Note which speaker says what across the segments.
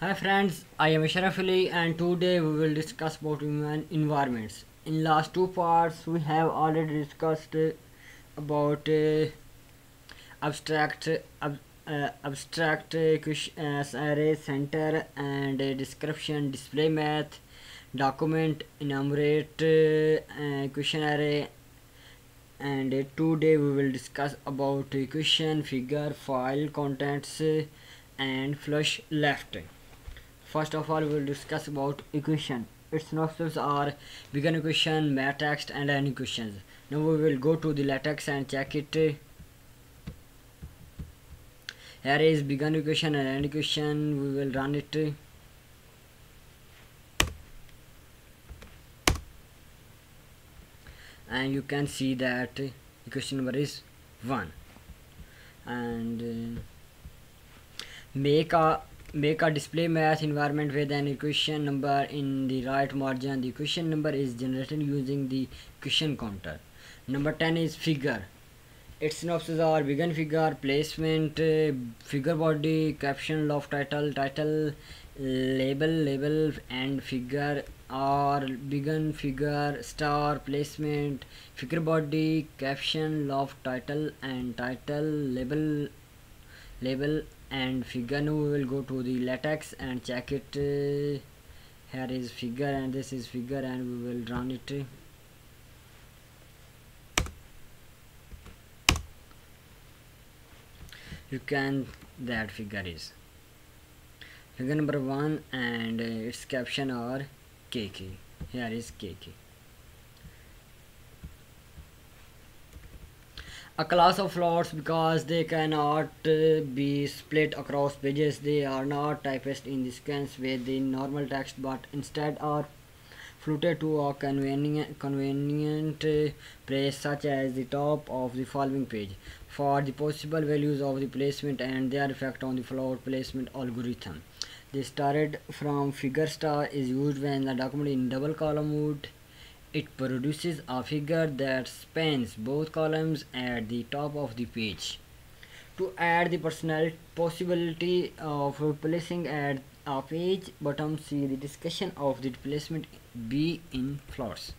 Speaker 1: Hi friends, I am Ashraf Ali and today we will discuss about human environments. In last two parts we have already discussed uh, about uh, abstract ab- uh, abstract uh, uh, array center and uh, description display math document enumerate question array and today we will discuss about equation figure file contents and flush left First of all, we will discuss about equation. Its notions are begin equation, math text, and end equations. Now we will go to the latex and check it. Here is begin equation and end equation. We will run it. And you can see that equation number is 1 and uh, make a make a display math environment with an equation number in the right margin the equation number is generated using the equation counter number 10 is figure its synopsis are begin figure placement uh, figure body caption of title title label label and figure or begin figure star placement figure body caption of title and title label label and figure. Now we will go to the latex and check it. Uh, here is figure and this is figure and we will run it. You can that figure is. Figure number one and uh, its caption are kk here is kk a class of floats because they cannot uh, be split across pages. They are not typed in the sequence with the normal text but instead are fluted to a convenient, convenient uh, place such as the top of the following page. For the possible values of the placement and their effect on the float placement algorithm. The started from figure star is used when the document in double column mode it produces a figure that spans both columns at the top of the page. To add the personal possibility of placing at a page bottom, see the discussion of the placement B in floats.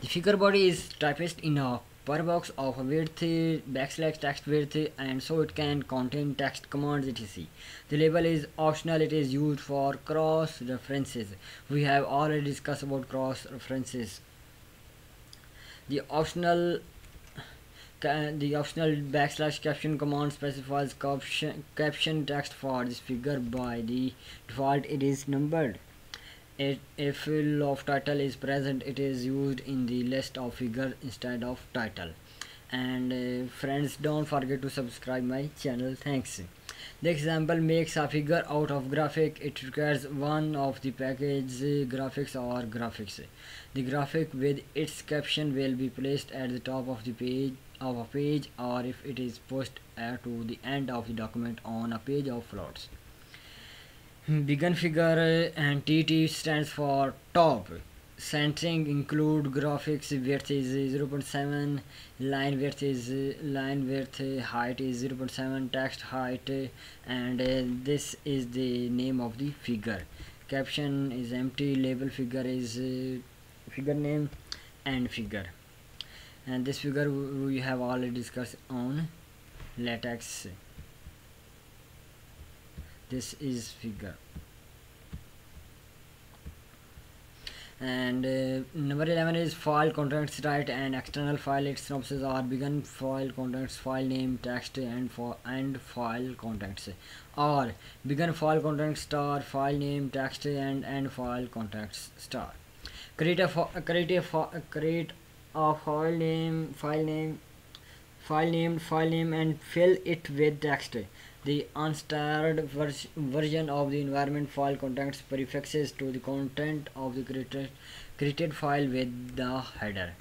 Speaker 1: The figure body is typed in a parbox of width backslash text width and so it can contain text commands etc. The label is optional. It is used for cross references. We have already discussed about cross references. The optional the optional backslash caption command specifies caption, caption text for this figure. By the default it is numbered it, a fill of title is present. It is used in the list of figure instead of title. And uh, friends don't forget to subscribe my channel. Thanks. The example makes a figure out of graphic. It requires one of the package uh, graphics or graphics. The graphic with its caption will be placed at the top of the page of a page or if it is pushed to the end of the document on a page of floats Hmm, begin figure uh, and TT stands for top. Centering include graphics width is 0.7 line width uh, is line width uh, height is 0.7 text height and uh, this is the name of the figure. Caption is empty label figure is uh, figure name and figure. And this figure we have already discussed on latex this is figure. And uh, number 11 is file contents right and external file. Its synopsis are begin file contents file name text and for and file contents or begin file contents star file name text and end file contents star. Create a create a create a file name file name file name file name and fill it with text the unstarred vers version of the environment file contains prefixes to the content of the created, created file with the header.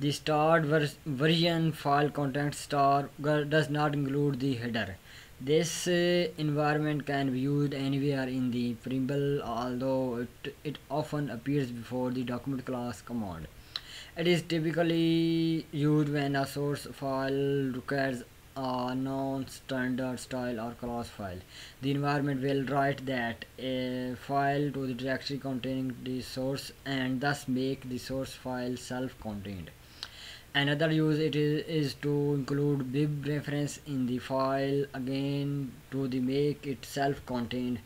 Speaker 1: The starred vers version file contains star does not include the header. This uh, environment can be used anywhere in the preamble although it, it often appears before the document class command. It is typically used when a source file requires a non-standard style or class file. The environment will write that a file to the directory containing the source and thus make the source file self-contained. Another use it is, is to include bib reference in the file again to the make it self-contained.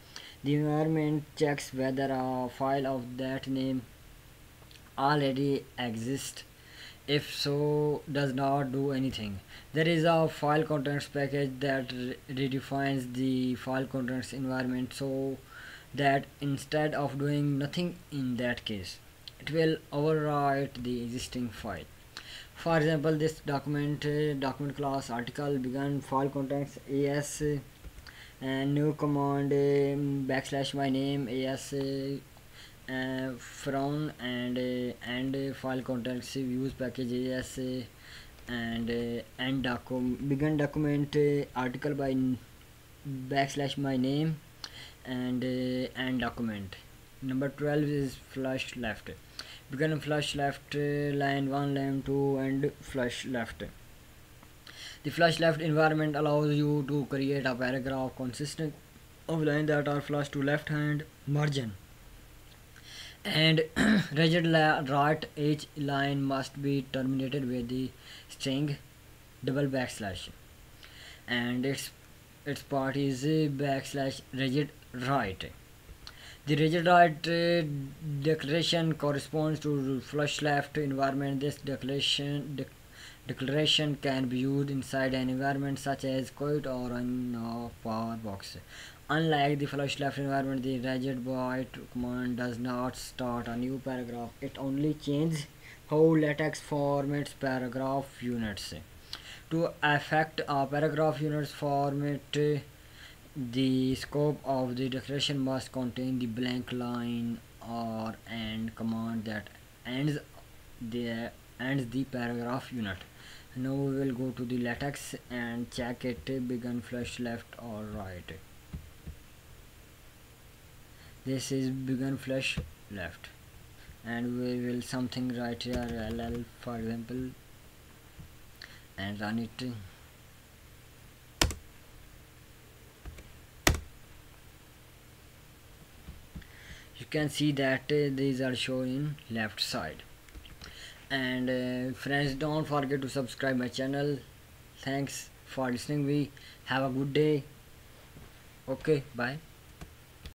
Speaker 1: The environment checks whether a file of that name already exists if so does not do anything. There is a file contents package that redefines the file contents environment so that instead of doing nothing in that case it will overwrite the existing file. For example this document uh, document class article began file contents as uh, and new command uh, backslash my name as uh, uh, from and uh, and uh, file views package as and and document begin document article by backslash my name and and document. Number 12 is flush left. Begin flush left line 1 line 2 and flush left. The flush left environment allows you to create a paragraph consistent of lines that are flush to left hand margin and ragged right each line must be terminated with the string double backslash. And its its part is backslash ragged right the ragged right uh, declaration corresponds to flush left environment. This declaration de declaration can be used inside an environment such as quote or in a power box Unlike the flush left environment, the ragged right command does not start a new paragraph. It only changes how LaTeX formats paragraph units. To affect a paragraph units format, the scope of the declaration must contain the blank line or and command that ends the ends the paragraph unit. Now we will go to the LaTeX and check it begin flush left or right this is begin flush left. And we will something right here ll for example. And run it. You can see that uh, these are shown in left side. And uh, friends don't forget to subscribe my channel. Thanks for listening we have a good day. Okay bye